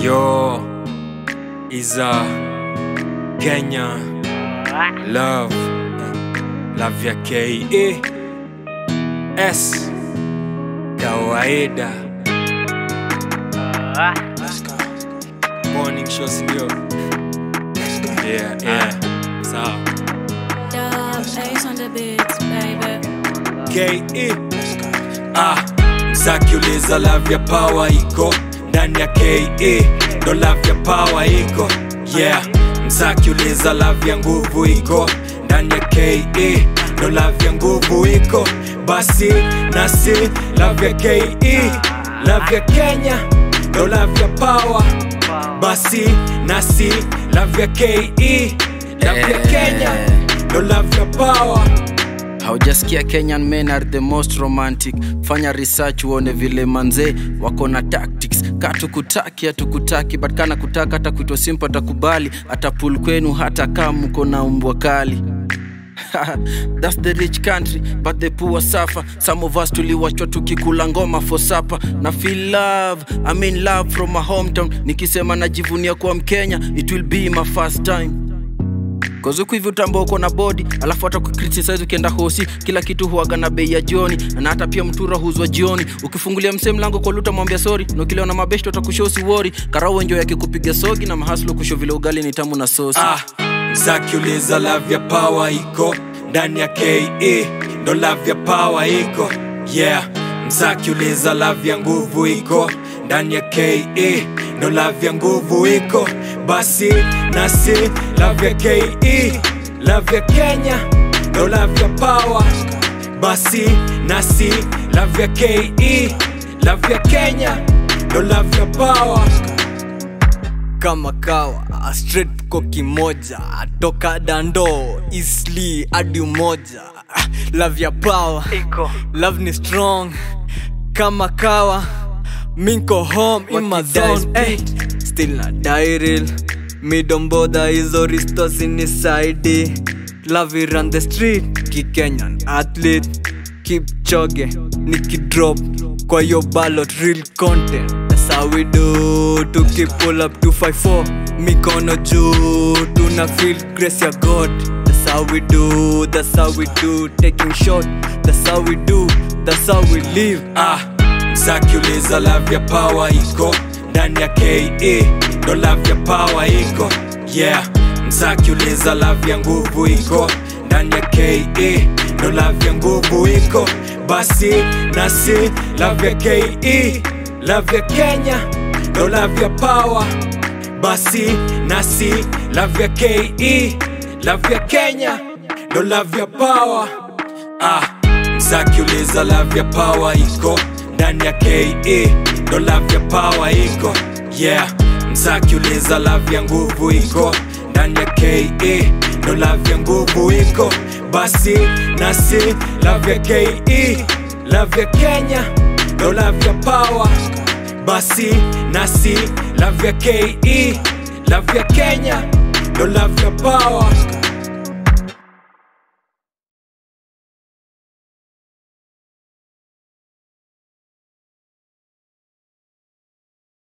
Yo, Iza, Kenya, Love, Love ya KE, S, kawaida. Morning show sindio? Yeah, yeah, sawa. Dub, ace on the beats, baby. KE, ah, msakiuliza love ya power iko ndani ya KE, ndo love ya power iko yeah. Msakiuliza love ya nguvu iko ndani ya KE, ndo love ya nguvu iko basi nasi love ya KE, love ya Kenya ndo love ya power. Basi nasi love ya KE, love ya Kenya ndo love ya power haujasikia kenyan men are the most romantic. Fanya research uone vile manze wako na tactics. Ka tukutaki hatukutaki but kana kutaka hata kuitwa simpo atakubali. Atapul kwenu hata kama mko na umbwa kali. That's the rich country but the poor suffer. Some of us tuliwachwa tukikula ngoma for supper. Na feel love I mean love from my hometown. Nikisema najivunia kuwa mkenya it will be my first time Cause huku hivi utambua uko na body alafu hata kukritisize ukienda hosi kila kitu huaga na bei ya jioni. Na hata pia mtura huzwa jioni. Ukifungulia msee mlango kwa luta mwambia sori na ukilewa na mabeshto utakushosi wori karau enjo yake kupiga sogi na mahaslo kusho vile ugali ni tamu na sosi. Ah, msakiuliza love ya power iko ndani ya ke ndo love ya power iko yeah. Msakiuliza love ya nguvu iko ndani ya ke ndo love ya nguvu iko basi nasi love ya ke love ya kenya ndo love ya power. Basi nasi love ya ke love ya kenya ndo love ya power. Kama kawa straight ko kimoja toka dando isli hadi umoja. Ah, love ya power. Love ni strong. Kama kawa minko home in my zone. Still na dairil midomboda hizo risto sinisaidi love it run the street. Kikenyan athlete. Keep choge nikidrop kwa yo ballot real content. That's how we do. To keep pull up 254 mikono juu tuna feel grace ya god. That's how we do. That's how we do. Taking shot. That's how we do. That's how we live. Ah, msakiuliza love ya power iko ndani ya ke ndo lavya pawa iko yeah msakiuliza love ya nguvu iko ndani ya ke ndo lavya ya nguvu iko basi nasi love ya ke lavya ya kenya ndo lavya pawa basi nasi lavya ya ke love ya kenya ndo lavya pawa ah, msakiuliza love ya power iko ndani ya ke ndo love ya power iko. Yeah msakiuliza love ya nguvu iko. Ndani ya ke ndo love ya nguvu iko. Basi nasi love ya ke love ya kenya ndo love ya power. Basi nasi love ya ke love ya kenya ndo love ya power